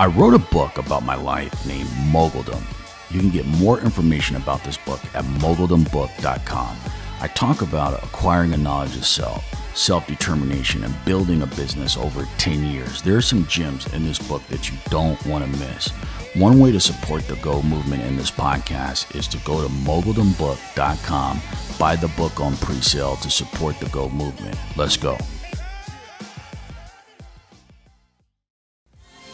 I wrote a book about my life named Moguldom. You can get more information about this book at moguldombook.com. I talk about acquiring a knowledge of self, self determination, and building a business over 10 years. There are some gems in this book that you don't want to miss. One way to support the GHOGH movement in this podcast is to go to moguldombook.com, buy the book on pre sale to support the GHOGH movement. Let's go.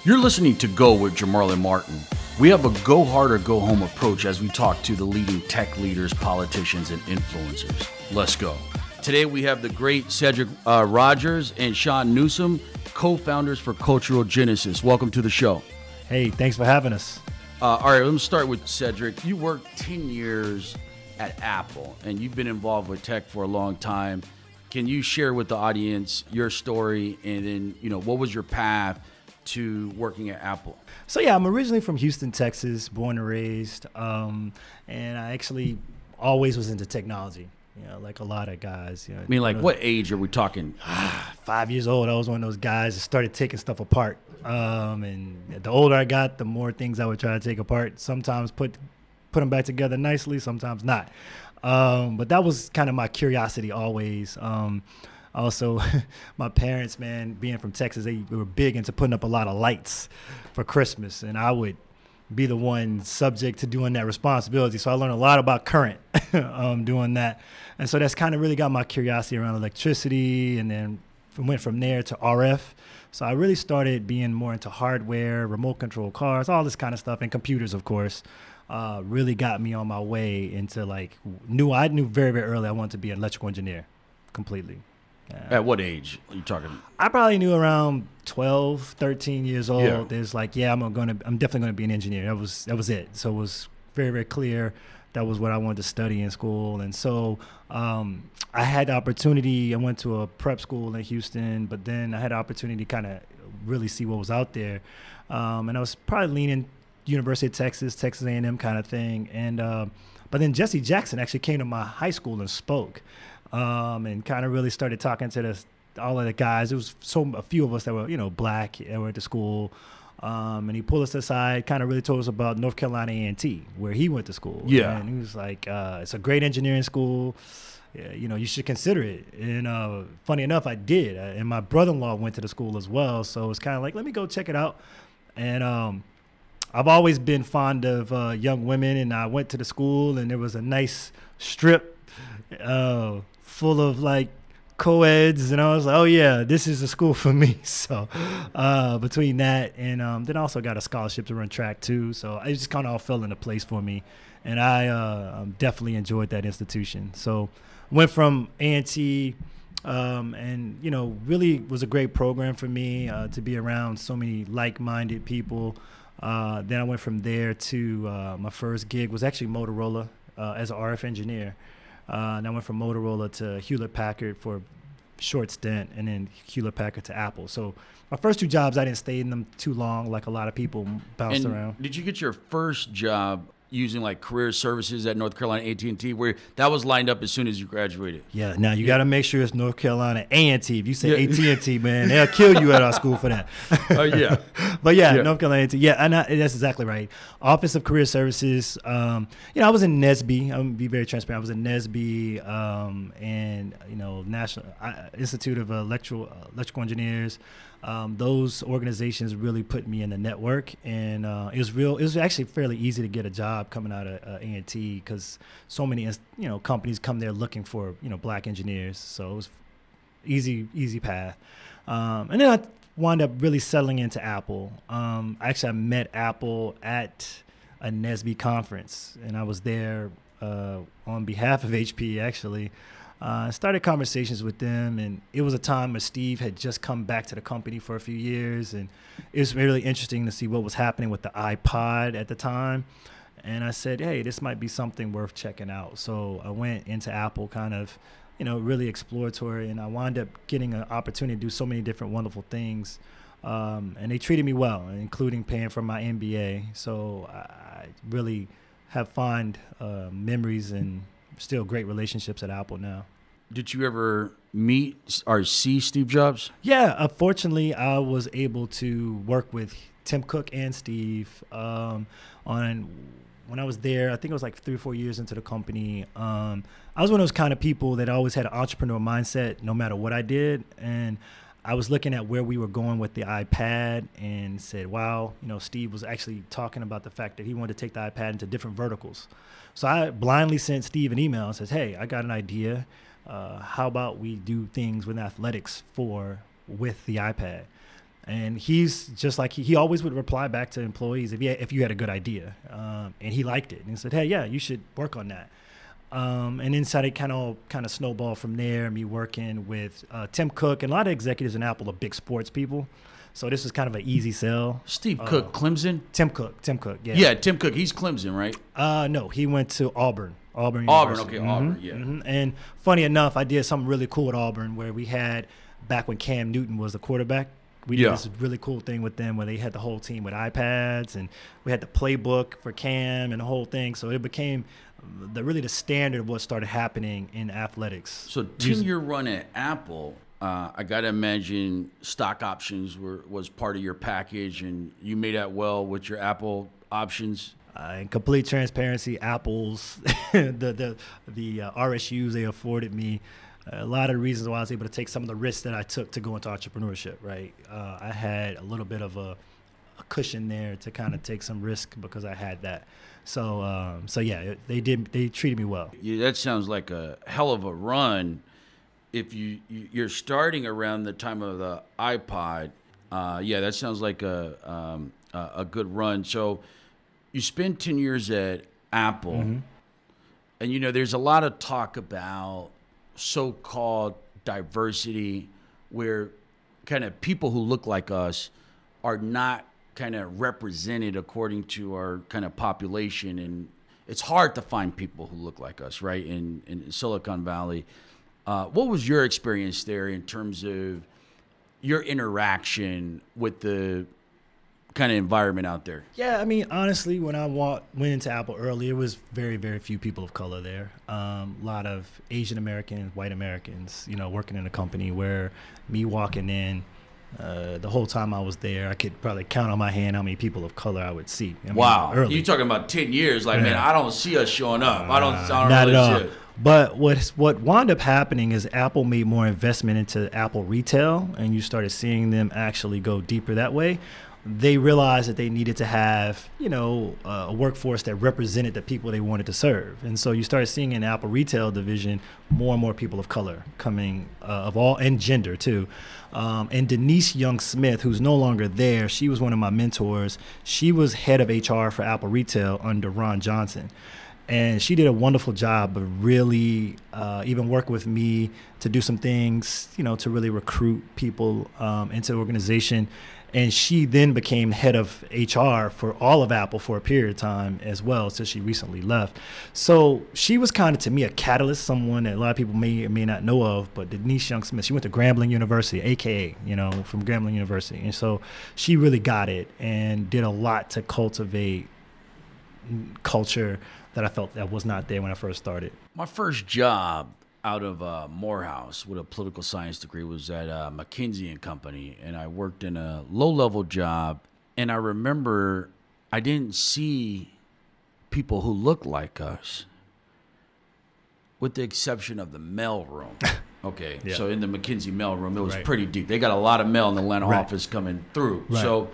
You're listening to GHOGH with Jamarlin Martin. We have a go hard or go home approach as we talk to the leading tech leaders, politicians, and influencers. Let's go. Today we have the great Cedric uh, Rogers and Shaun Newsum, co founders for Culture Genesis. Welcome to the show. Hey, thanks for having us. Uh, all right, let me start with Cedric. You worked 10 years at Apple and you've been involved with tech for a long time. Can you share with the audience your story and then, you know, what was your path? To working at Apple? So yeah, I'm originally from Houston, Texas, born and raised, um, and I actually always was into technology. You know, like a lot of guys. You know, I mean, like what age are we talking? Five years old. I was one of those guys that started taking stuff apart. Um, and the older I got, the more things I would try to take apart. Sometimes put put them back together nicely, sometimes not. Um, but that was kind of my curiosity always. Um, also my parents man being from texas they were big into putting up a lot of lights for christmas. And i would be the one subject to doing that responsibility. So i learned a lot about current um, doing that. And so that's kind of really got my curiosity around electricity and then went from there to rf so i really started being more into hardware remote control cars all this kind of stuff and computers of course uh, really got me on my way into like knew i knew very very early i wanted to be an electrical engineer completely yeah. At what age are you talking? I probably knew around 12, 13 years old. Yeah. There's like, yeah, I'm going to, I'm definitely going to be an engineer. That was, that was it. So it was very, very clear that was what I wanted to study in school. And so um, I had the opportunity. I went to a prep school in Houston, but then I had the opportunity to kind of really see what was out there. Um, and I was probably leaning University of Texas, Texas A&M kind of thing. And uh, but then Jesse Jackson actually came to my high school and spoke um, and kind of really started talking to the, all of the guys. It was so a few of us that were you know black and were at the school. Um, and he pulled us aside, kind of really told us about North Carolina A&T, where he went to school. Yeah, and he was like, uh, "It's a great engineering school. Yeah, you know, you should consider it." And uh, funny enough, I did, and my brother-in-law went to the school as well. So it's kind of like, let me go check it out. And um, I've always been fond of uh, young women, and I went to the school, and there was a nice strip uh, full of like co-eds and I was like, oh yeah, this is a school for me. So uh, between that and um, then I also got a scholarship to run track too. So it just kind of all fell into place for me. And I uh, um, definitely enjoyed that institution. So went from A&T um, and, you know, really was a great program for me uh, to be around so many like-minded people. Uh, then I went from there to uh, my first gig was actually Motorola uh, as an RF engineer. Uh, and I went from Motorola to Hewlett Packard for a short stint, and then Hewlett Packard to Apple. So my first two jobs, I didn't stay in them too long, like a lot of people bounced and around. Did you get your first job using like career services at North Carolina AT&T where that was lined up as soon as you graduated. Yeah, now you yeah. got to make sure it's North Carolina A&T. If you say yeah. AT&T, man, they'll kill you at our school for that. Oh uh, yeah. but yeah, yeah, North Carolina A&T. Yeah, and I, that's exactly right. Office of Career Services. Um, you know, I was in NSBE. I'm gonna be very transparent. I was in NSBE um, and you know National uh, Institute of Electrical Electrical Engineers um, those organizations really put me in the network, and uh, it was real. It was actually fairly easy to get a job coming out of uh, A&T because so many you know companies come there looking for you know black engineers. So it was easy easy path. Um, and then I wound up really settling into Apple. Um, actually, I met Apple at a NSBE conference, and I was there uh, on behalf of HP actually. Uh, started conversations with them, and it was a time where Steve had just come back to the company for a few years, and it was really interesting to see what was happening with the iPod at the time. And I said, hey, this might be something worth checking out. So I went into Apple kind of, you know, really exploratory, and I wound up getting an opportunity to do so many different wonderful things. Um, and they treated me well, including paying for my MBA. So I really have fond uh, memories and still great relationships at Apple now. did you ever meet or see Steve Jobs? Yeah, unfortunately, I was able to work with Tim Cook and Steve um, on when I was there. I think it was like three or four years into the company. Um, I was one of those kind of people that always had an entrepreneur mindset, no matter what I did, and I was looking at where we were going with the iPad and said, wow, you know, Steve was actually talking about the fact that he wanted to take the iPad into different verticals. So I blindly sent Steve an email and says, hey, I got an idea. Uh, how about we do things with athletics for with the iPad? And he's just like he, he always would reply back to employees if you if you had a good idea, um, and he liked it and he said, hey, yeah, you should work on that. Um, and inside it kind of kind of snowballed from there. Me working with uh, Tim Cook and a lot of executives in Apple are big sports people, so this is kind of an easy sell. Steve uh, Cook, Clemson. Tim Cook, Tim Cook, yeah. Yeah, Tim Cook. He's Clemson, right? Uh, no, he went to Auburn. Auburn. Auburn, University. okay, mm-hmm, Auburn, yeah. Mm-hmm. And funny enough, I did something really cool at Auburn where we had back when Cam Newton was the quarterback. We did this really cool thing with them where they had the whole team with iPads and we had the playbook for Cam and the whole thing. So it became the really the standard of what started happening in athletics. So ten year run at Apple, uh, I gotta imagine stock options were was part of your package, and you made out well with your Apple options. Uh, in complete transparency, Apple's the the the uh, RSUs they afforded me. A lot of reasons why I was able to take some of the risks that I took to go into entrepreneurship. Right, uh, I had a little bit of a, a cushion there to kind of take some risk because I had that. So um, so yeah, they did they treated me well. Yeah, that sounds like a hell of a run. If you you're starting around the time of the iPod, uh, yeah, that sounds like a um, a good run. So you spend ten years at Apple, mm-hmm. and you know there's a lot of talk about so-called diversity, where kind of people who look like us are not kind of represented according to our kind of population and it's hard to find people who look like us right in, in silicon valley. Uh, what was your experience there in terms of your interaction with the kind of environment out there? Yeah i mean honestly when i walked, went into apple early it was very very few people of color there. Um, a lot of asian americans white americans you know working in a company where me walking in uh, the whole time I was there, I could probably count on my hand how many people of color I would see. I mean, wow, early. you talking about ten years? Like, yeah. man, I don't see us showing up. I don't. I don't not really at all. But what what wound up happening is Apple made more investment into Apple retail, and you started seeing them actually go deeper that way they realized that they needed to have, you know, a workforce that represented the people they wanted to serve. And so you started seeing in Apple retail division more and more people of color coming uh, of all and gender too. Um, and Denise Young Smith, who's no longer there, she was one of my mentors. She was head of HR for Apple Retail under Ron Johnson and she did a wonderful job of really uh, even working with me to do some things, you know, to really recruit people um, into the organization and she then became head of HR for all of Apple for a period of time as well, since she recently left. So she was kind of to me a catalyst, someone that a lot of people may or may not know of. But Denise Young Smith, she went to Grambling University, aka you know from Grambling University, and so she really got it and did a lot to cultivate culture that I felt that was not there when I first started. My first job out of uh, Morehouse with a political science degree was at uh, McKinsey and Company, and I worked in a low-level job. And I remember I didn't see people who looked like us, with the exception of the mail room. Okay, yeah. so in the McKinsey mail room, it was right. pretty deep. They got a lot of mail in the Atlanta right. office coming through. Right. So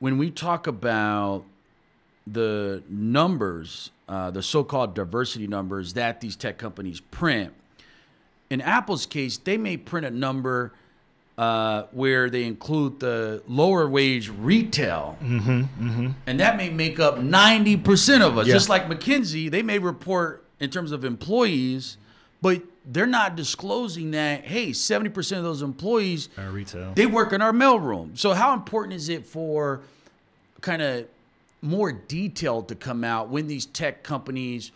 when we talk about the numbers, uh, the so-called diversity numbers that these tech companies print, in Apple's case, they may print a number uh, where they include the lower wage retail, mm-hmm, mm-hmm. and that may make up ninety percent of us. Yeah. Just like McKinsey, they may report in terms of employees, but they're not disclosing that. Hey, seventy percent of those employees are retail. They work in our mailroom. So how important is it for kind of more detail to come out when these tech companies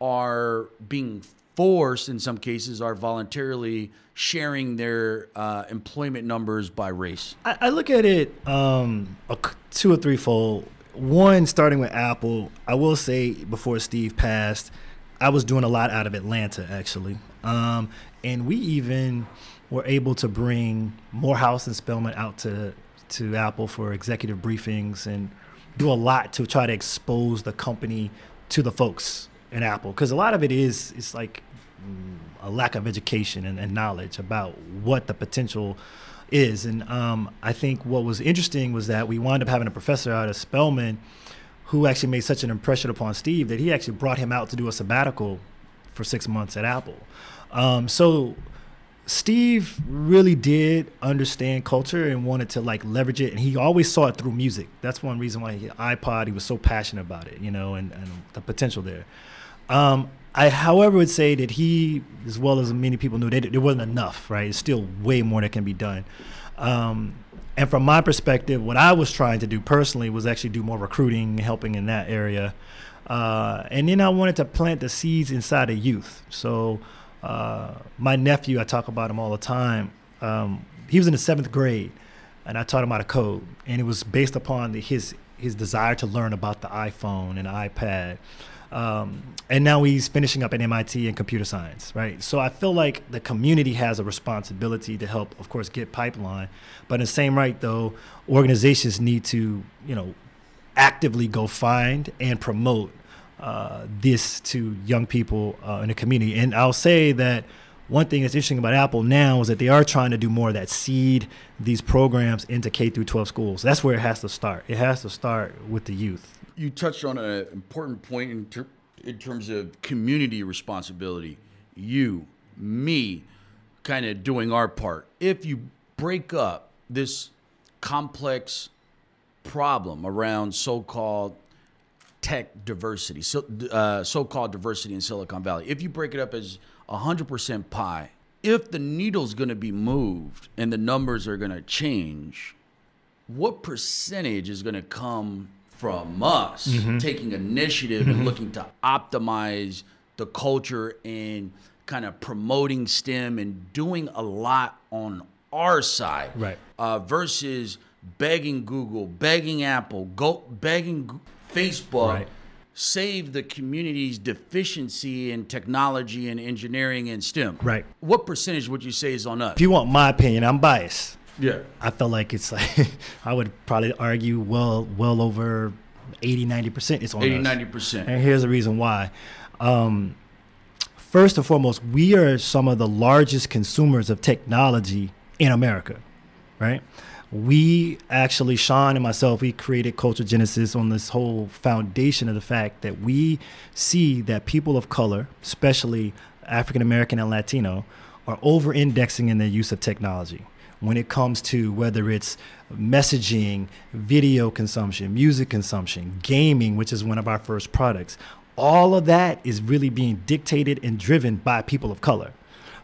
are being forced in some cases are voluntarily sharing their uh, employment numbers by race? I, I look at it um, a two or three fold. One, starting with Apple, I will say before Steve passed, I was doing a lot out of Atlanta actually. Um, and we even were able to bring Morehouse and Spelman out to to Apple for executive briefings and do a lot to try to expose the company to the folks in Apple because a lot of it is it's like a lack of education and, and knowledge about what the potential is. And um, I think what was interesting was that we wound up having a professor out of Spelman who actually made such an impression upon Steve that he actually brought him out to do a sabbatical for six months at Apple. Um, so Steve really did understand culture and wanted to like leverage it, and he always saw it through music. That's one reason why he, iPod he was so passionate about it, you know, and, and the potential there. Um, I, however, would say that he, as well as many people knew, that there wasn't enough. Right, it's still way more that can be done. Um, and from my perspective, what I was trying to do personally was actually do more recruiting, helping in that area. Uh, and then I wanted to plant the seeds inside of youth. So uh, my nephew, I talk about him all the time. Um, he was in the seventh grade, and I taught him how to code, and it was based upon the, his his desire to learn about the iPhone and iPad. Um, and now he's finishing up at MIT in computer science, right? So I feel like the community has a responsibility to help, of course, get pipeline. But in the same right, though, organizations need to, you know, actively go find and promote uh, this to young people uh, in the community. And I'll say that one thing that's interesting about Apple now is that they are trying to do more of that seed these programs into K through 12 schools. That's where it has to start. It has to start with the youth you touched on an important point in, ter- in terms of community responsibility. You, me, kind of doing our part. If you break up this complex problem around so-called tech diversity, so, uh, so-called diversity in Silicon Valley, if you break it up as 100% pie, if the needle's going to be moved and the numbers are going to change, what percentage is going to come from us mm-hmm. taking initiative mm-hmm. and looking to optimize the culture and kind of promoting STEM and doing a lot on our side, right? Uh, versus begging Google, begging Apple, go begging Facebook. Right. Save the community's deficiency in technology and engineering and STEM. Right. What percentage would you say is on us? If you want my opinion, I'm biased. Yeah. I feel like it's like I would probably argue well well over 80 90% it's on 80 us. 90%. And here's the reason why. Um, first and foremost, we are some of the largest consumers of technology in America, right? We actually, Shaun and myself, we created Culture Genesis on this whole foundation of the fact that we see that people of color, especially African American and Latino, are over indexing in their use of technology when it comes to whether it's messaging, video consumption, music consumption, gaming, which is one of our first products. All of that is really being dictated and driven by people of color.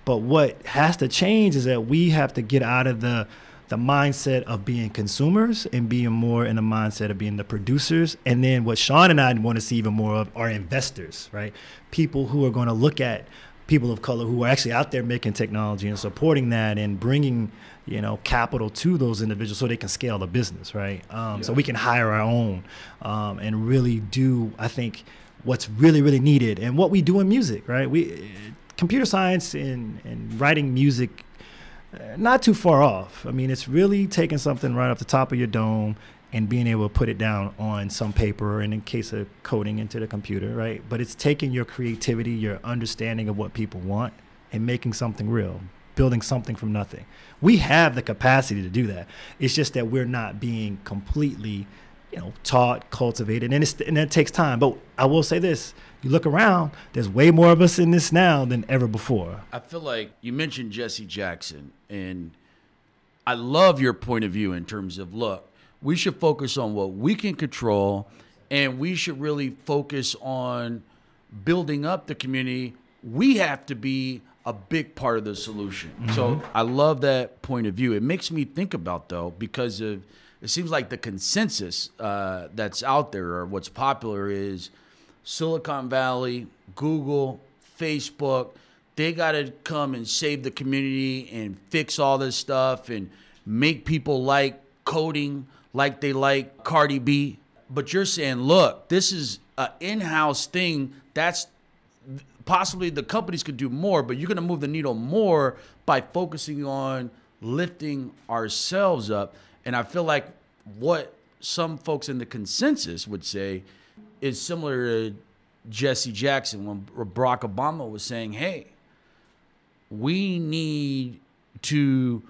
But what has to change is that we have to get out of the the mindset of being consumers and being more in the mindset of being the producers. And then what Shaun and I want to see even more of are investors, right? People who are going to look at people of color who are actually out there making technology and supporting that and bringing you know capital to those individuals so they can scale the business right? Um, yeah. so we can hire our own um, and really do i think what's really really needed and what we do in music right? We computer science and, and writing music uh, not too far off. I mean it's really taking something right off the top of your dome and being able to put it down on some paper and in case of coding into the computer right? But it's taking your creativity your understanding of what people want and making something real building something from nothing. We have the capacity to do that. It's just that we're not being completely, you know, taught, cultivated, and it's and that takes time. But I will say this: you look around, there's way more of us in this now than ever before. I feel like you mentioned Jesse Jackson, and I love your point of view in terms of look, we should focus on what we can control, and we should really focus on building up the community. We have to be a big part of the solution. Mm-hmm. So I love that point of view. It makes me think about though because of it seems like the consensus uh, that's out there or what's popular is Silicon Valley, Google, Facebook. They got to come and save the community and fix all this stuff and make people like coding like they like Cardi B. But you're saying, look, this is an in-house thing. That's possibly the companies could do more, but you're going to move the needle more by focusing on lifting ourselves up. And I feel like what some folks in the consensus would say is similar to Jesse Jackson when Barack Obama was saying, hey, we need to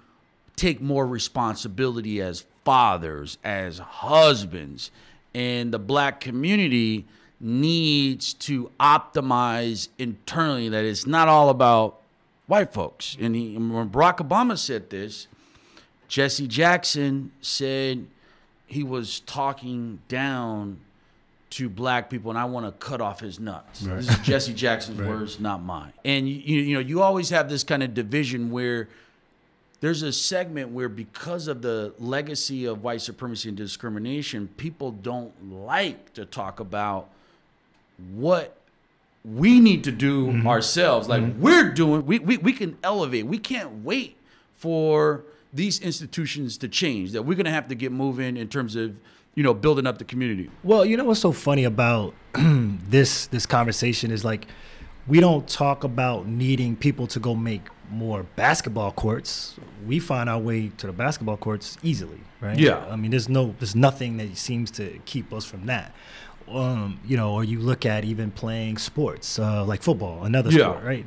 take more responsibility as fathers, as husbands, and the black community needs to optimize internally that it's not all about white folks. And, he, when Barack Obama said this, Jesse Jackson said he was talking down to black people and I want to cut off his nuts. Right. This is Jesse Jackson's right. words, not mine. And you, you know, you always have this kind of division where there's a segment where because of the legacy of white supremacy and discrimination, people don't like to talk about what we need to do mm-hmm. ourselves. Like mm-hmm. we're doing, we, we, we can elevate. We can't wait for these institutions to change, that we're going to have to get moving in terms of, you know, building up the community. Well, you know what's so funny about this this conversation is like we don't talk about needing people to go make more basketball courts. We find our way to the basketball courts easily, right? Yeah. I mean, there's no there's nothing that seems to keep us from that um, you know, or you look at even playing sports uh, like football, another yeah. sport, right?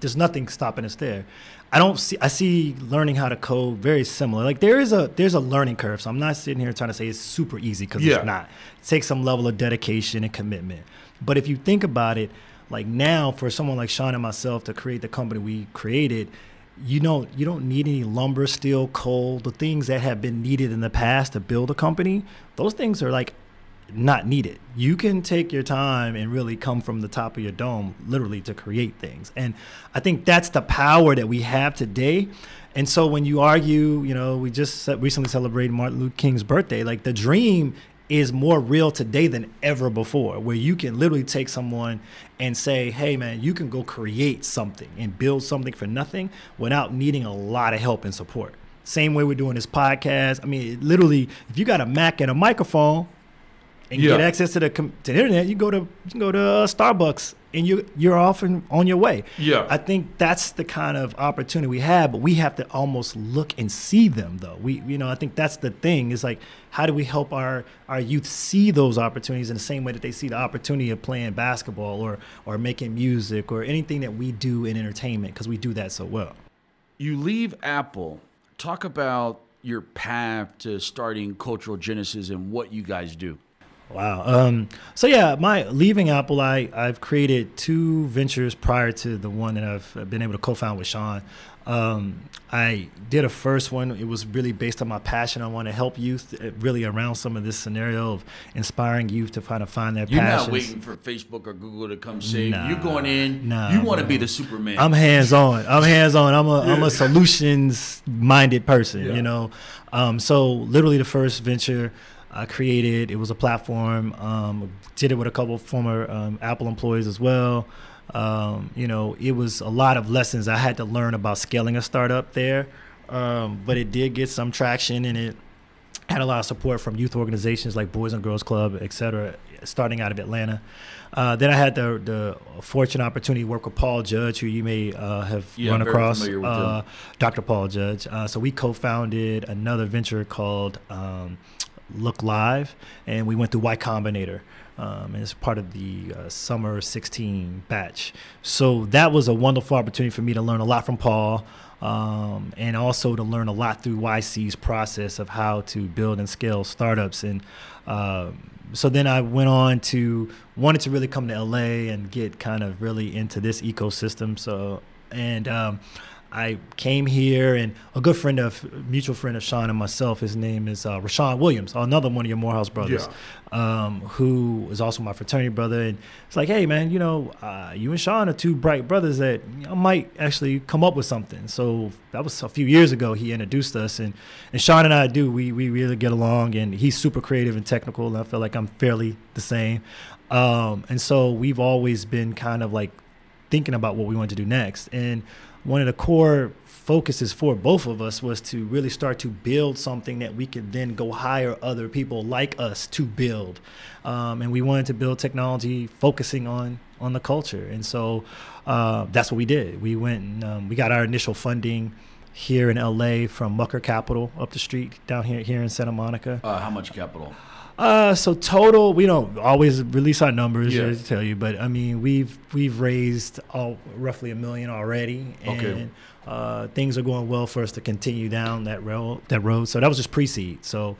There's nothing stopping us there. I don't see. I see learning how to code very similar. Like there is a there's a learning curve. So I'm not sitting here trying to say it's super easy because yeah. it's not. It takes some level of dedication and commitment. But if you think about it, like now for someone like Shaun and myself to create the company we created, you don't you don't need any lumber, steel, coal, the things that have been needed in the past to build a company. Those things are like not needed. You can take your time and really come from the top of your dome, literally, to create things. And I think that's the power that we have today. And so when you argue, you know, we just recently celebrated Martin Luther King's birthday. Like the dream is more real today than ever before, where you can literally take someone and say, hey, man, you can go create something and build something for nothing without needing a lot of help and support. Same way we're doing this podcast. I mean, literally, if you got a Mac and a microphone, and yeah. get access to the to the internet, you go to you can go to uh, Starbucks and you you're often on your way. Yeah, I think that's the kind of opportunity we have, but we have to almost look and see them though. We you know I think that's the thing is like how do we help our our youth see those opportunities in the same way that they see the opportunity of playing basketball or or making music or anything that we do in entertainment because we do that so well. You leave Apple. Talk about your path to starting Culture Genesis and what you guys do. Wow. Um, so yeah, my leaving Apple, I I've created two ventures prior to the one that I've been able to co-found with Shaun. Um, I did a first one. It was really based on my passion. I want to help youth, uh, really around some of this scenario of inspiring youth to find to find their You're passions. not waiting for Facebook or Google to come save. nah, you're going in. Nah, you want to be the Superman. I'm hands on. I'm hands on. I'm a am a solutions minded person. Yeah. You know, um, so literally the first venture. I created. It was a platform. Um, did it with a couple of former um, Apple employees as well. Um, you know, it was a lot of lessons I had to learn about scaling a startup there. Um, but it did get some traction and it had a lot of support from youth organizations like Boys and Girls Club, et cetera, starting out of Atlanta. Uh, then I had the the fortunate opportunity to work with Paul Judge, who you may uh, have yeah, run across, uh, Dr. Paul Judge. Uh, so we co-founded another venture called um, Look Live, and we went through Y Combinator. Um, and it's part of the uh, summer 16 batch. So that was a wonderful opportunity for me to learn a lot from Paul. Um, and also to learn a lot through YC's process of how to build and scale startups. And uh, so then I went on to wanted to really come to LA and get kind of really into this ecosystem. So and um, I came here, and a good friend of mutual friend of Shaun and myself, his name is uh, Rashawn Williams, another one of your Morehouse brothers, yeah. um, who is also my fraternity brother. And it's like, hey man, you know, uh, you and Shaun are two bright brothers that you know, might actually come up with something. So that was a few years ago. He introduced us, and and Shaun and I do we we really get along, and he's super creative and technical, and I feel like I'm fairly the same. Um, and so we've always been kind of like thinking about what we want to do next, and one of the core focuses for both of us was to really start to build something that we could then go hire other people like us to build. Um, and we wanted to build technology focusing on on the culture. And so uh, that's what we did. We went and um, we got our initial funding here in LA from Mucker Capital up the street down here here in Santa Monica. Uh, how much capital? Uh, so total, we don't always release our numbers Yeah. to tell you, but I mean, we've we've raised all, roughly a million already, and Okay. uh, things are going well for us to continue down that road. That road. So that was just pre-seed. So,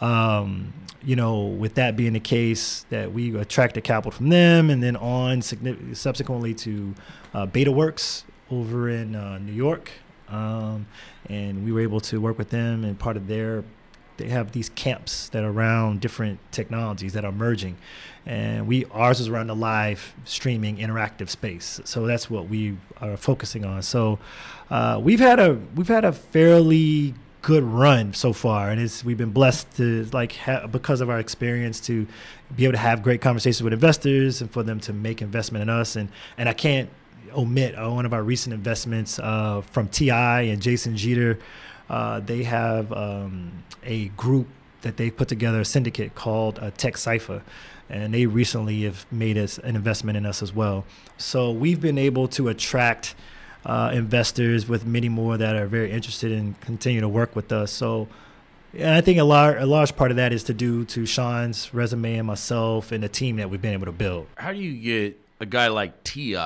um, you know, with that being the case, that we attracted capital from them, and then on subsequently to uh, BetaWorks over in uh, New York, um, and we were able to work with them, and part of their they have these camps that are around different technologies that are merging. And we ours is around the live streaming interactive space. So that's what we are focusing on. So uh, we've had a we've had a fairly good run so far. And it's we've been blessed to like ha- because of our experience to be able to have great conversations with investors and for them to make investment in us. And and I can't omit uh, one of our recent investments uh, from TI and Jason Geter uh, they have um, a group that they put together, a syndicate called uh, Tech Cipher, and they recently have made us an investment in us as well. So we've been able to attract uh, investors with many more that are very interested in continue to work with us. So. And I think a large, a large part of that is to do to Shaun's resume and myself and the team that we've been able to build. How do you get a guy like Ti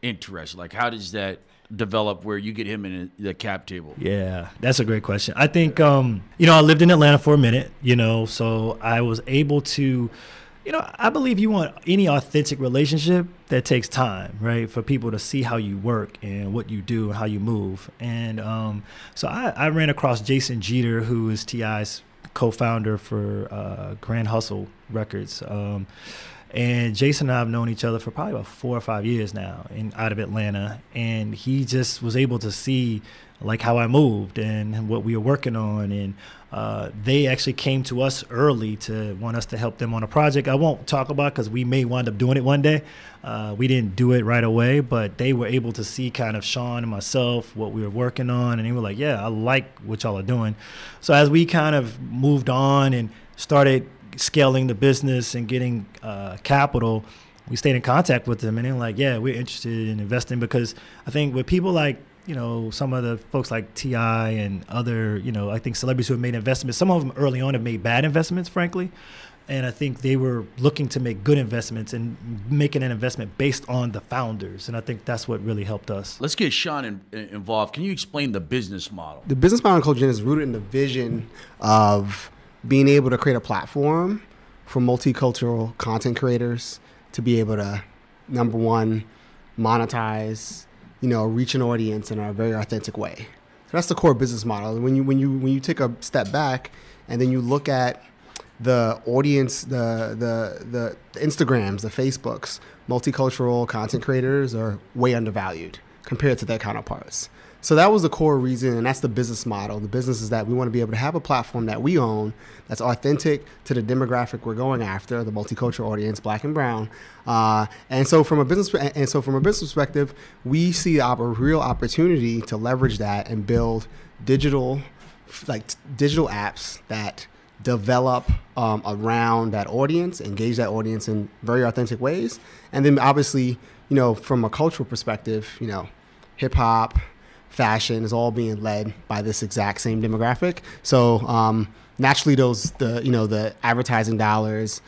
interested? Like, how does that develop where you get him in the cap table? Yeah, that's a great question. I think um, you know I lived in Atlanta for a minute, you know, so I was able to, you know, I believe you want any authentic relationship that takes time, right, for people to see how you work and what you do and how you move. And um, so I, I ran across Jason Geter, who is Ti's co-founder for uh, Grand Hustle Records. Um, and Jason and I have known each other for probably about four or five years now, in out of Atlanta. And he just was able to see like how I moved and what we were working on. And uh, they actually came to us early to want us to help them on a project. I won't talk about because we may wind up doing it one day. Uh, we didn't do it right away, but they were able to see kind of Shaun and myself what we were working on, and they were like, "Yeah, I like what y'all are doing." So as we kind of moved on and started scaling the business and getting uh, capital, we stayed in contact with them, and they're like, "Yeah, we're interested in investing because I think with people like you know some of the folks like Ti and other you know I think celebrities who have made investments, some of them early on have made bad investments, frankly." And I think they were looking to make good investments and making an investment based on the founders. And I think that's what really helped us. Let's get Shaun in, involved. Can you explain the business model? The business model of Culture Gen is rooted in the vision of being able to create a platform for multicultural content creators to be able to, number one, monetize, you know, reach an audience in a very authentic way. So that's the core business model. When you when you when you take a step back and then you look at the audience, the the the, the Instagrams, the Facebooks, multicultural content creators are way undervalued compared to their counterparts. So that was the core reason, and that's the business model. The business is that we want to be able to have a platform that we own that's authentic to the demographic we're going after, the multicultural audience, black and brown. Uh, and so from a business and so from a business perspective, we see a real opportunity to leverage that and build digital, like digital apps that develop um, around that audience, engage that audience in very authentic ways, and then obviously, you know, from a cultural perspective, you know, hip hop, fashion is all being led by this exact same demographic. So um, naturally, those the you know the advertising dollars,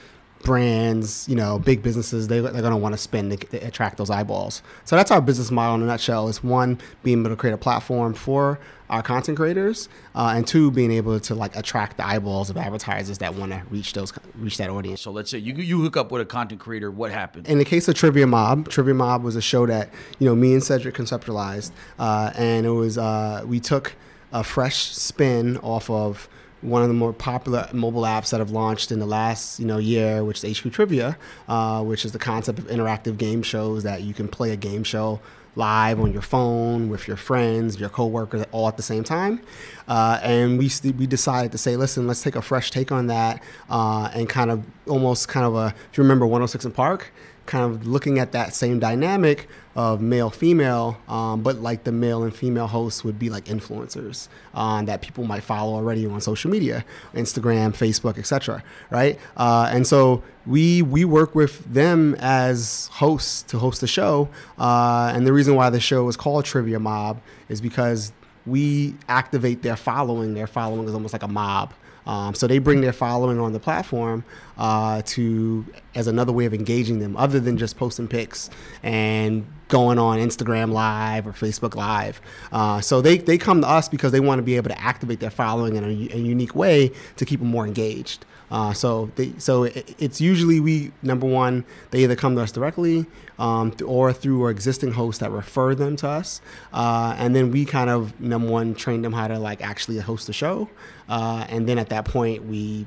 brands, you know, big businesses, they, they're going to want to spend to, to attract those eyeballs. So that's our business model in a nutshell. Is one being able to create a platform for our content creators, uh, and two being able to like attract the eyeballs of advertisers that want to reach those reach that audience. So let's say you you hook up with a content creator. What happened? In the case of Trivia Mob, Trivia Mob was a show that you know me and Cedric conceptualized, uh, and it was uh, we took a fresh spin off of one of the more popular mobile apps that have launched in the last you know year, which is HQ Trivia, uh, which is the concept of interactive game shows that you can play a game show live on your phone with your friends, your coworkers, all at the same time. Uh, and we we decided to say, listen, let's take a fresh take on that uh, and kind of almost kind of a. If you remember 106 & Park, kind of looking at that same dynamic of male female, um, but like the male and female hosts would be like influencers uh, that people might follow already on social media, Instagram, Facebook, etc. Right, uh, and so we we work with them as hosts to host the show, uh, and the reason why the show is called Trivia Mob is because we activate their following. Their following is almost like a mob. Um, so they bring their following on the platform uh, to as another way of engaging them, other than just posting pics and going on Instagram Live or Facebook Live. Uh, so they, they come to us because they want to be able to activate their following in a, a unique way to keep them more engaged. Uh, so they, so it, it's usually we number one they either come to us directly um, or through our existing hosts that refer them to us, uh, and then we kind of number one train them how to like actually host the show, uh, and then at that point we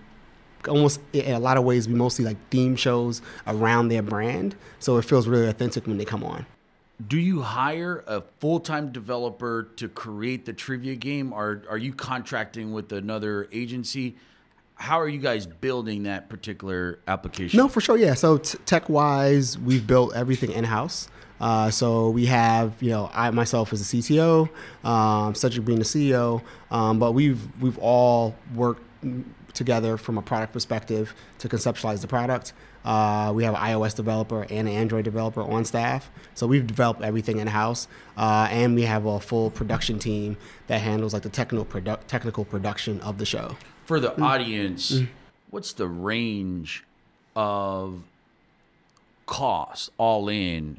almost in a lot of ways we mostly like theme shows around their brand, so it feels really authentic when they come on. Do you hire a full time developer to create the trivia game, or are you contracting with another agency? How are you guys building that particular application? No, for sure. Yeah. So tech wise, we've built everything in house. Uh, so we have, you know, I myself as a CTO, um, Cedric being the CEO, um, but we've we've all worked together from a product perspective to conceptualize the product. Uh, we have an iOS developer and an Android developer on staff. So we've developed everything in house, uh, and we have a full production team that handles like the technical produ- technical production of the show for the mm. audience, mm. what's the range of cost all in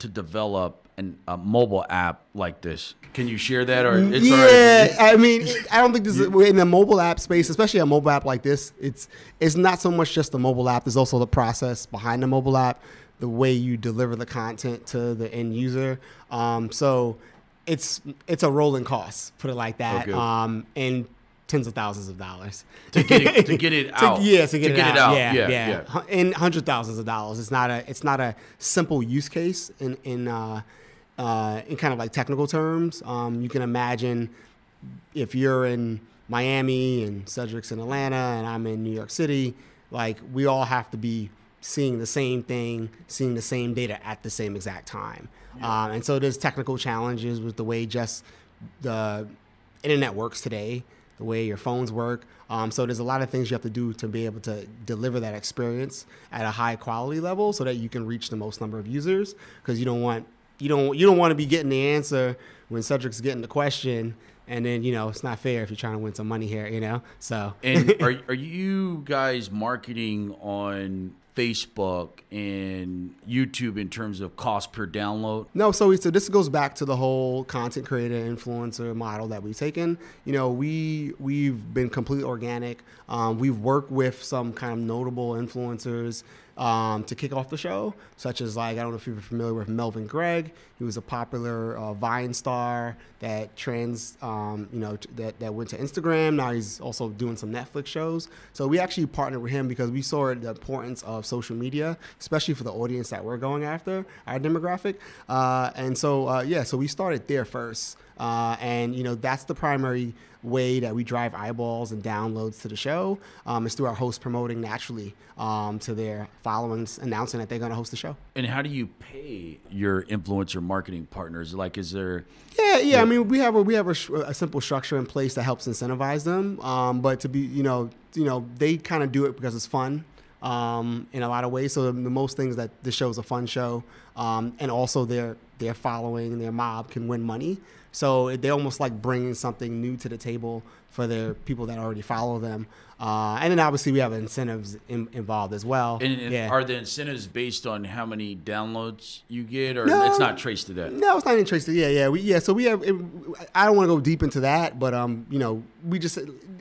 to develop an, a mobile app like this? Can you share that, or it's yeah? I mean, I don't think this is in the mobile app space, especially a mobile app like this. It's it's not so much just the mobile app. There's also the process behind the mobile app, the way you deliver the content to the end user. Um, so it's it's a rolling cost, put it like that. Okay. Um, and tens of thousands of dollars to get it, to get it out. to, yeah, to get, to it, get out. it, out. Yeah, yeah, yeah. yeah. And hundred thousands of dollars. It's not a it's not a simple use case in in uh, uh, in kind of like technical terms. Um, you can imagine if you're in Miami and Cedric's in Atlanta and I'm in New York City, like we all have to be seeing the same thing, seeing the same data at the same exact time. Yeah. Um, and so there's technical challenges with the way just the internet works today the way your phones work. Um, so there's a lot of things you have to do to be able to deliver that experience at a high quality level, so that you can reach the most number of users. Because you don't want you don't you don't want to be getting the answer when Cedric's getting the question, and then you know it's not fair if you're trying to win some money here. You know, so and are are you guys marketing on Facebook and YouTube in terms of cost per download? No, so so this goes back to the whole content creator influencer model that we've taken. You know, we we've been completely organic. Um, we've worked with some kind of notable influencers um, to kick off the show, such as like I don't know if you're familiar with Melvin Gregg. He was a popular uh, Vine star that trans, um, you know, t- that that went to Instagram. Now he's also doing some Netflix shows. So we actually partnered with him because we saw the importance of social media, especially for the audience that we're going after, our demographic. Uh, and so uh, yeah, so we started there first. Uh, and you know that's the primary way that we drive eyeballs and downloads to the show um, is through our hosts promoting naturally um, to their followings, announcing that they're going to host the show. And how do you pay your influencer marketing partners? Like, is there? Yeah, yeah. I mean, we have a we have a, a simple structure in place that helps incentivize them. Um, but to be, you know, you know, they kind of do it because it's fun um, in a lot of ways. So the, the, most things that the show is a fun show, um, and also their their following, and their mob can win money. So they almost like bringing something new to the table for their people that already follow them. Uh, and then obviously we have incentives in, involved as well. And, and yeah. are the incentives based on how many downloads you get, or no, it's not traced to that? No, it's not even traced to. Yeah, yeah, we yeah. So we have. It, I don't want to go deep into that, but um, you know, we just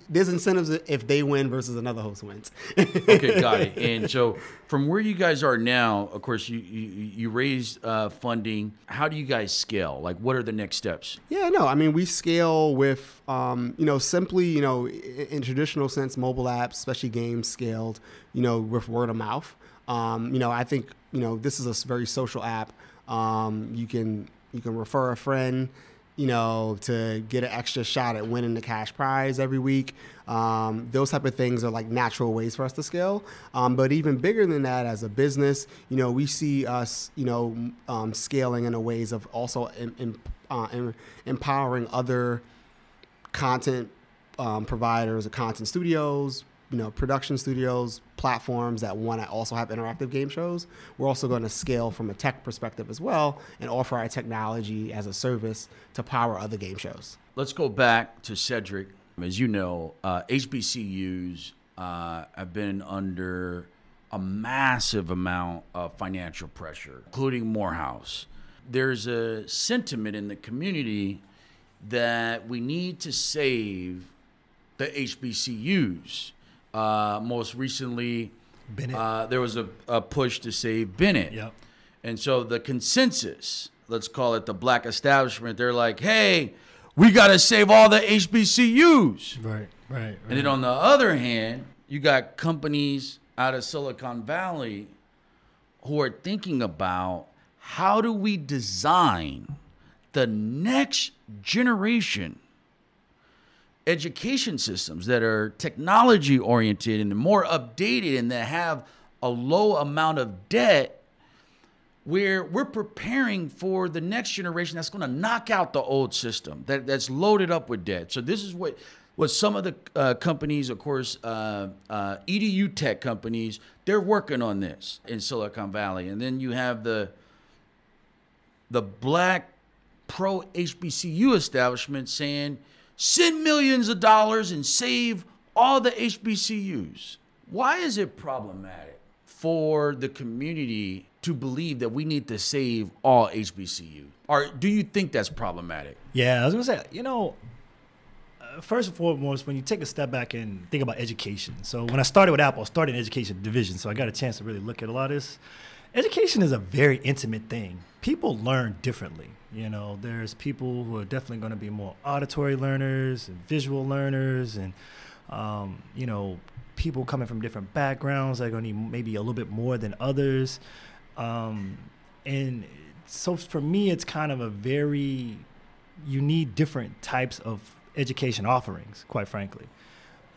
there's incentives if they win versus another host wins. okay, got it. And so from where you guys are now, of course, you you, you raised uh, funding. How do you guys scale? Like, what are the next steps? Yeah, no, I mean, we scale with um, you know simply you know in traditional sense mobile apps, especially games, scaled, you know, with word of mouth. Um, you know, I think you know this is a very social app. Um, you can you can refer a friend, you know, to get an extra shot at winning the cash prize every week. Um, those type of things are like natural ways for us to scale. Um, but even bigger than that, as a business, you know, we see us, you know, um, scaling in a ways of also in, in, uh, in empowering other content um, providers or content studios, you know, production studios, platforms that want to also have interactive game shows. We're also going to scale from a tech perspective as well and offer our technology as a service to power other game shows. Let's go back to Cedric. As you know, uh, HBCUs uh, have been under a massive amount of financial pressure, including Morehouse. There's a sentiment in the community that we need to save the HBCUs. Uh, most recently, uh, there was a, a push to save Bennett. Yep. And so the consensus, let's call it the black establishment, they're like, hey, we got to save all the HBCUs. Right, right, right. And then on the other hand, you got companies out of Silicon Valley who are thinking about how do we design the next generation education systems that are technology oriented and more updated and that have a low amount of debt where we're preparing for the next generation that's going to knock out the old system that, that's loaded up with debt. So this is what what some of the uh, companies, of course, uh, uh, EDU tech companies, they're working on this in Silicon Valley, and then you have the the black pro HBCU establishment saying send millions of dollars and save all the HBCUs. Why is it problematic for the community to believe that we need to save all HBCU? Or do you think that's problematic? Yeah, I was gonna say, you know, uh, first and foremost, when you take a step back and think about education. So when I started with Apple, I started in education division, so I got a chance to really look at a lot of this. Education is a very intimate thing. People learn differently. You know, there's people who are definitely going to be more auditory learners and visual learners, and um, you know, people coming from different backgrounds are going to need maybe a little bit more than others. Um, and so for me, it's kind of a very you need different types of education offerings, quite frankly.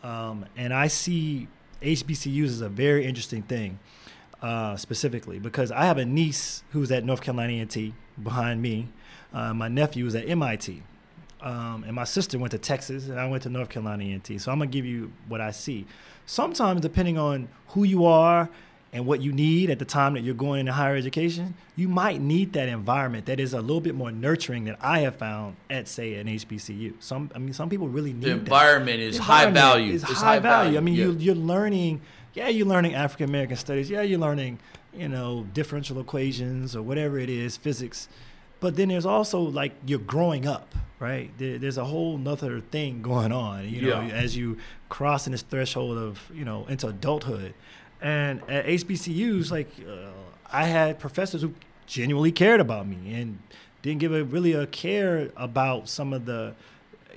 Um, and I see HBCUs as a very interesting thing, uh, specifically because I have a niece who's at North Carolina A&T behind me. Uh, my nephew is at MIT, um, and my sister went to Texas, and I went to North Carolina A&T. So I'm gonna give you what I see. Sometimes, depending on who you are and what you need at the time that you're going into higher education, you might need that environment that is a little bit more nurturing than I have found at, say, an HBCU. Some, I mean, some people really need The that. environment is The high value. Is It's high, value. I mean, yeah. you, you're learning. Yeah, you're learning African American studies. Yeah, you're learning, you know, differential equations or whatever it is, physics. But then there's also like you're growing up, right? There, there's a whole nother thing going on, you know, Yeah. as you crossing this threshold of, you know, into adulthood. And at HBCUs, like uh, I had professors who genuinely cared about me and didn't give a really a care about some of the,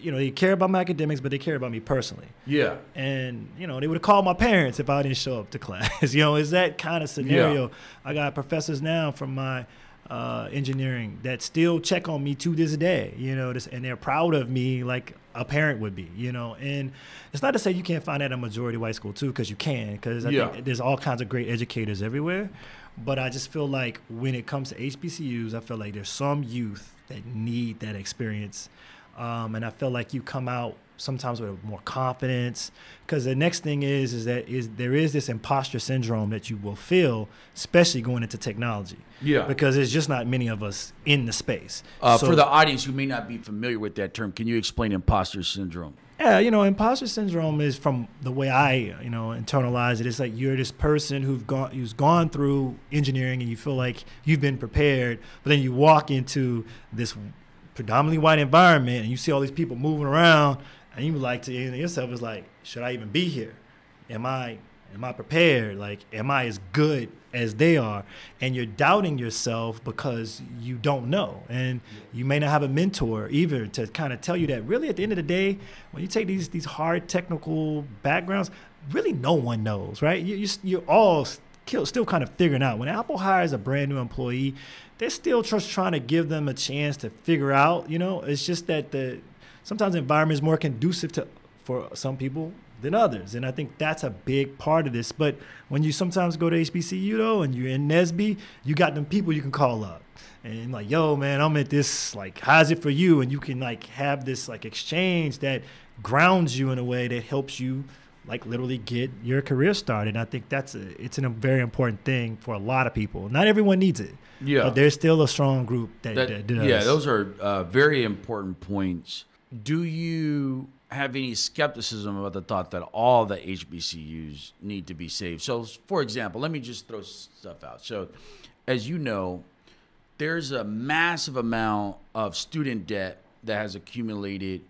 you know, they care about my academics, but they care about me personally. yeah. And you know, they would have called my parents if I didn't show up to class. you know, is that kind of scenario? Yeah. I got professors now from my uh, engineering that still check on me to this day. You know, this, and they're proud of me like a parent would be. You know, and it's not to say you can't find that at a majority white school too, because you can. Because Yeah. there's all kinds of great educators everywhere. But I just feel like when it comes to HBCUs, I feel like there's some youth that need that experience um, and I feel like you come out sometimes with more confidence because the next thing is is that is there is this imposter syndrome that you will feel, especially going into technology. Yeah. because there's just not many of us in the space. Uh, So- for the audience who may not be familiar with that term, can you explain imposter syndrome? Yeah, you know, imposter syndrome is from the way I, you know, internalize it. It's like you're this person who's gone who's gone through engineering and you feel like you've been prepared, but then you walk into this predominantly white environment and you see all these people moving around and you like to yourself is like, should I even be here? Am I am I prepared? Like, am I as good as they are? And you're doubting yourself because you don't know. And you may not have a mentor either to kind of tell you that really at the end of the day, when you take these these hard technical backgrounds, really no one knows, right? You, you, you're all still kind of figuring out. When Apple hires a brand new employee, they're still just trying to give them a chance to figure out. You know, it's just that the sometimes the environment is more conducive to for some people than others, and I think that's a big part of this. But when you sometimes go to HBCU though, and you're in NSBE, you got them people you can call up and like, yo, man, I'm at this. Like, how's it for you? And you can like have this like exchange that grounds you in a way that helps you like literally get your career started. And I think that's a, it's an, a very important thing for a lot of people. Not everyone needs it. Yeah. But there's still a strong group that, That- that does. yeah, those are uh, very important points. Do you have any skepticism about the thought that all the HBCUs need to be saved? So, for example, let me just throw stuff out. So, as you know, there's a massive amount of student debt that has accumulated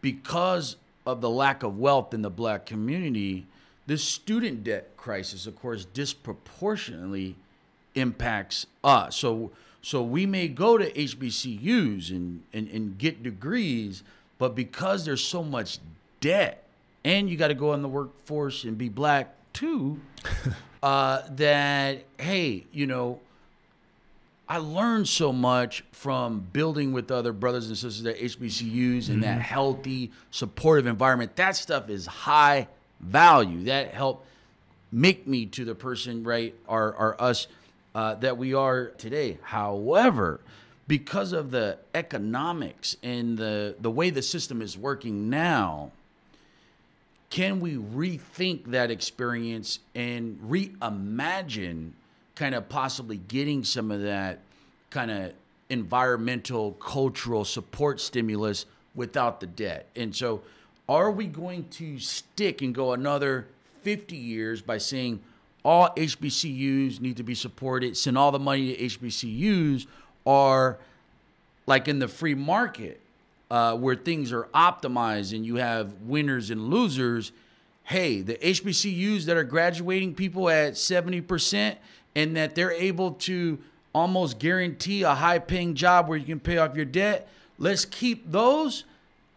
because of the lack of wealth in the black community. This student debt crisis, of course, disproportionately impacts us. So so we may go to HBCUs and, and, and get degrees, but because there's so much debt and you got to go in the workforce and be black too, uh, that, hey, you know, I learned so much from building with other brothers and sisters at HBCUs and that healthy, supportive environment. That stuff is high value. That helped make me to the person, right, or, or us uh, that we are today. However, because of the economics and the, the way the system is working now, can we rethink that experience and reimagine kind of possibly getting some of that kind of environmental cultural support stimulus without the debt? And so are we going to stick and go another 50 years by saying all hbcus need to be supported send all the money to hbcus or like in the free market uh, where things are optimized and you have winners and losers hey the hbcus that are graduating people at 70% and that they're able to almost guarantee a high paying job where you can pay off your debt let's keep those.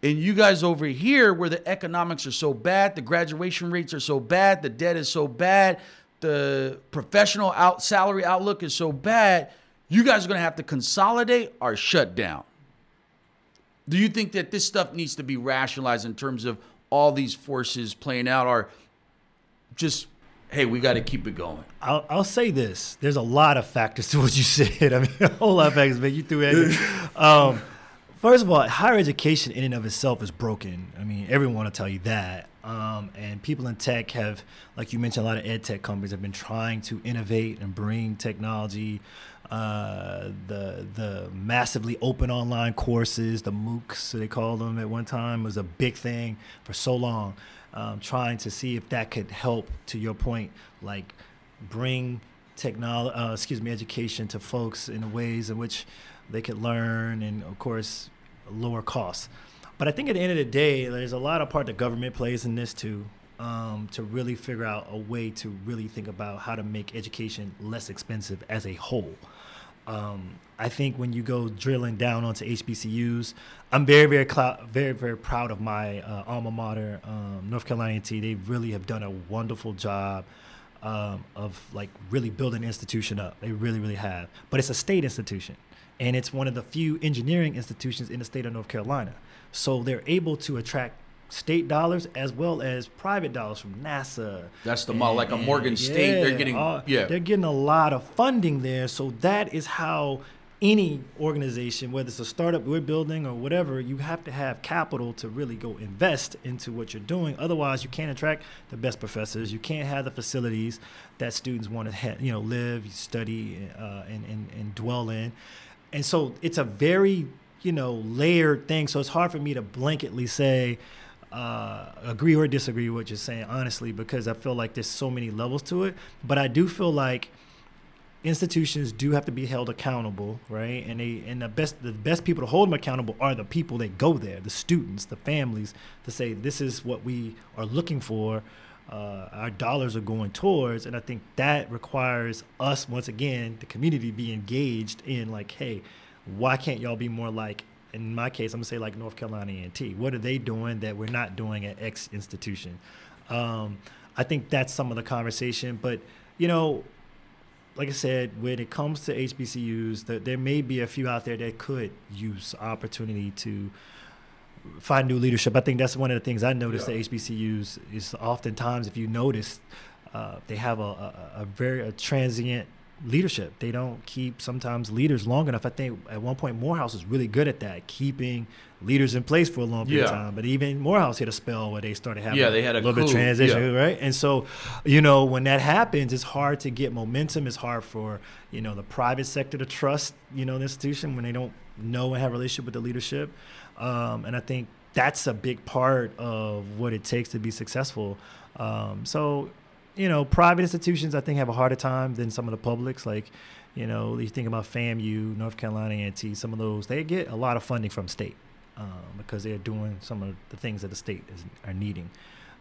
And you guys over here where the economics are so bad the graduation rates are so bad the debt is so bad the professional out salary outlook is so bad you guys are going to have to consolidate or shut down do you think that this stuff needs to be rationalized in terms of all these forces playing out or just hey we got to keep it going I'll, I'll say this. There's a lot of factors to what you said. I mean, a whole lot of factors, but you threw it. Um, first of all, higher education in and of itself is broken. I mean, everyone will tell you that. Um, and people in tech have, like you mentioned, a lot of ed tech companies have been trying to innovate and bring technology. Uh, the the massively open online courses, the MOOCs, they called them at one time, was a big thing for so long. Um, trying to see if that could help, to your point, like bring technology, uh, excuse me, education to folks in ways in which they could learn, and of course, lower costs. But I think at the end of the day, there's a lot of part the government plays in this too, um, to really figure out a way to really think about how to make education less expensive as a whole. Um, I think when you go drilling down onto HBCUs, I'm very, very, very, very proud of my uh, alma mater, um, North Carolina A&T. They really have done a wonderful job um, of like really building the institution up. They really, really have. But it's a state institution, and it's one of the few engineering institutions in the state of North Carolina. So they're able to attract state dollars as well as private dollars from NASA. That's the model, like a Morgan State, they're getting- uh, yeah. they're getting a lot of funding there. So that is how any organization, whether it's a startup we're building or whatever, you have to have capital to really go invest into what you're doing. Otherwise, you can't attract the best professors. You can't have the facilities that students want to, you know, live, study, uh, and, and and dwell in. And so it's a very you know layered thing. So it's hard for me to blanketly say uh, agree or disagree with what you're saying, honestly, because I feel like there's so many levels to it. But I do feel like institutions do have to be held accountable, right? And they and the best the best people to hold them accountable are the people that go there, the students, the families, to say this is what we are looking for. Uh, our dollars are going towards, and I think that requires us once again, the community, be engaged in like, hey, why can't y'all be more like? In my case, I'm gonna say like North Carolina A&T. What are they doing that we're not doing at X institution? Um, I think that's some of the conversation, but you know, like I said, when it comes to HBCUs, that there may be a few out there that could use opportunity to find new leadership. I think that's one of the things I noticed Yeah. at HBCUs is oftentimes, if you notice, uh, they have a, a, a very a transient leadership. They don't keep sometimes leaders long enough. I think at one point Morehouse was really good at that, keeping leaders in place for a long period of time. But even Morehouse hit a spell where they started having Yeah, they had a little bit of transition, yeah. right? And so, you know, when that happens, it's hard to get momentum. It's hard for you know the private sector to trust you know the institution when they don't know and have a relationship with the leadership. Um, and I think that's a big part of what it takes to be successful. Um, so, you know, private institutions I think have a harder time than some of the publics. Like, you know, you think about FAMU, North Carolina A&T, some of those they get a lot of funding from state um, because they're doing some of the things that the state is, are needing.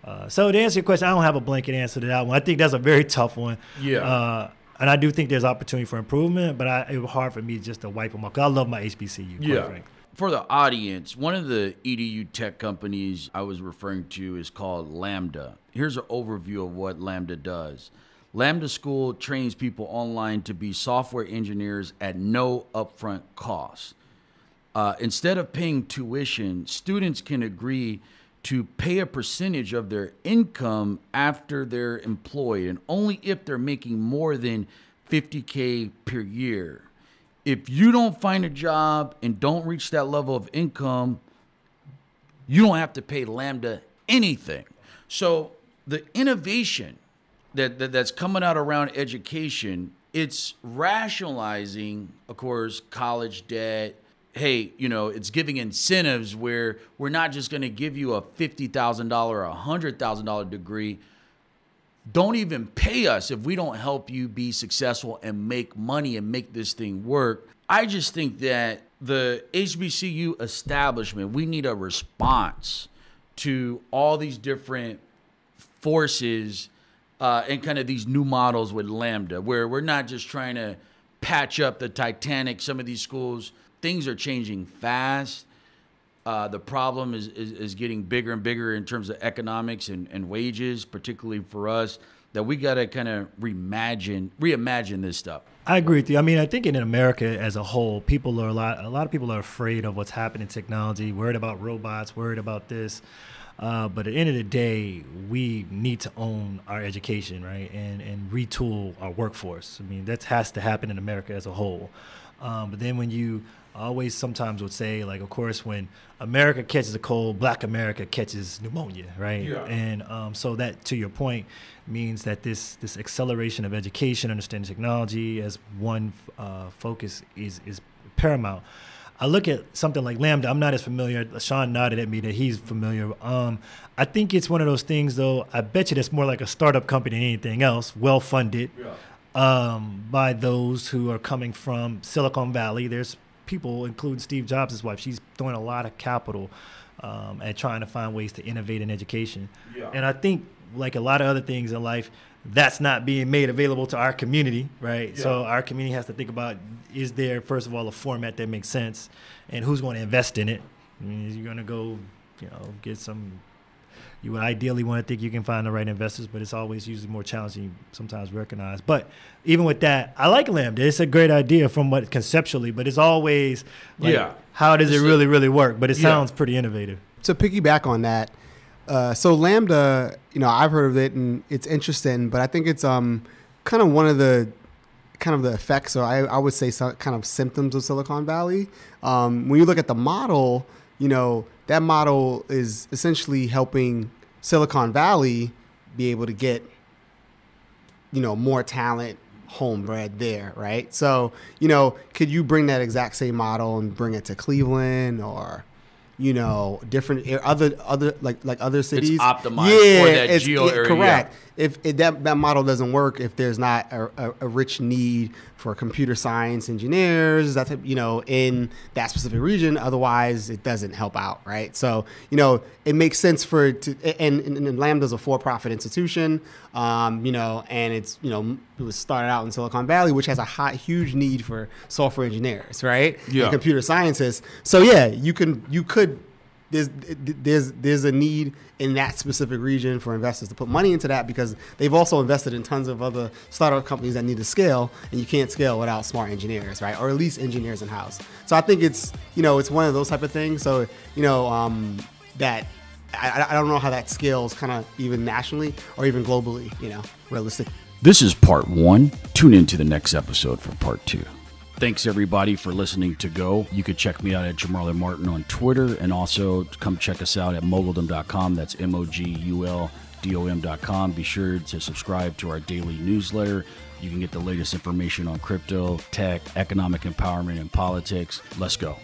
Uh, so to answer your question, I don't have a blanket answer to that one. I think that's a very tough one. Yeah. Uh, and I do think there's opportunity for improvement, but I, it was hard for me just to wipe them off. 'cause I love my HBCU. Quite Yeah. frankly. For the audience, one of the EDU tech companies I was referring to is called Lambda. Here's an overview of what Lambda does. Lambda School trains people online to be software engineers at no upfront cost. Uh, instead of paying tuition, students can agree to pay a percentage of their income after they're employed, and only if they're making more than 50K per year. If you don't find a job and don't reach that level of income, you don't have to pay Lambda anything. So the innovation that, that that's coming out around education, it's rationalizing, of course, college debt. Hey, you know, it's giving incentives where we're not just going to give you a fifty thousand dollar, a hundred thousand dollar degree. Don't even pay us if we don't help you be successful and make money and make this thing work. I just think that the HBCU establishment, we need a response to all these different forces uh, and kind of these new models with Lambda, where we're not just trying to patch up the Titanic. Some of these schools, things are changing fast. Uh, the problem is, is, is getting bigger and bigger in terms of economics and, and wages, particularly for us, that we got to kind of reimagine, reimagine this stuff. I agree with you. I mean, I think in America as a whole, people are a lot. A lot of people are afraid of what's happening in technology, worried about robots, worried about this. Uh, but at the end of the day, we need to own our education, right, and and retool our workforce. I mean, that has to happen in America as a whole. Um, but then when you I always sometimes would say, like, of course, when America catches a cold, Black America catches pneumonia, right? Yeah. And um, so that, to your point, means that this this acceleration of education, understanding technology as one uh, focus is is paramount. I look at something like Lambda. I'm not as familiar. Shaun nodded at me that he's familiar. Um, I think it's one of those things, though. I bet you that's more like a startup company than anything else, well funded Yeah. um, by those who are coming from Silicon Valley. There's people, including Steve Jobs' wife. She's throwing a lot of capital um, at trying to find ways to innovate in education. Yeah. And I think, like a lot of other things in life, that's not being made available to our community, right? So our community has to think about: is there, first of all, a format that makes sense, and who's going to invest in it? I mean, you're going to go, you know, get some you would ideally want to think you can find the right investors, but it's always usually more challenging. You sometimes recognize. But even with that, I like Lambda. It's a great idea from what conceptually, but it's always like, Yeah. how does it It's a- really really work? But it Yeah. sounds pretty innovative. to piggyback on that, uh, so Lambda, you know, I've heard of it and it's interesting, but I think it's um kind of one of the kind of the effects, or I, I would say some kind of symptoms of Silicon Valley. Um, when you look at the model, you know, that model is essentially helping Silicon Valley be able to get, you know, more talent homebred there, right? So, you know, could you bring that exact same model and bring it to Cleveland or, you know, different other other like like other cities? optimized for that geo area, Correct. If, if that that model doesn't work, if there's not a, a, a rich need for computer science engineers, that's you know in that specific region. Otherwise, it doesn't help out, right? So you know it makes sense for it to and, and, and Lambda's a for-profit institution, um, you know, and it's you know was started out in Silicon Valley, which has a high, huge need for software engineers, right? Yeah. And computer scientists. So yeah, you can you could there's there's there's a need in that specific region for investors to put money into that because they've also invested in tons of other startup companies that need to scale, and you can't scale without smart engineers, right? Or at least engineers in house. So I think it's you know it's one of those type of things. So you know um, that I, I don't know how that scales kind of even nationally or even globally, you know, realistic. This is part one. Tune in to the next episode for part two. Thanks everybody for listening to GHOGH. You can check me out at Jamarlin Martin on Twitter and also come check us out at moguldom.com. That's M O G U L D O M.com. Be sure to subscribe to our daily newsletter. You can get the latest information on crypto, tech, economic empowerment, and politics. Let's go.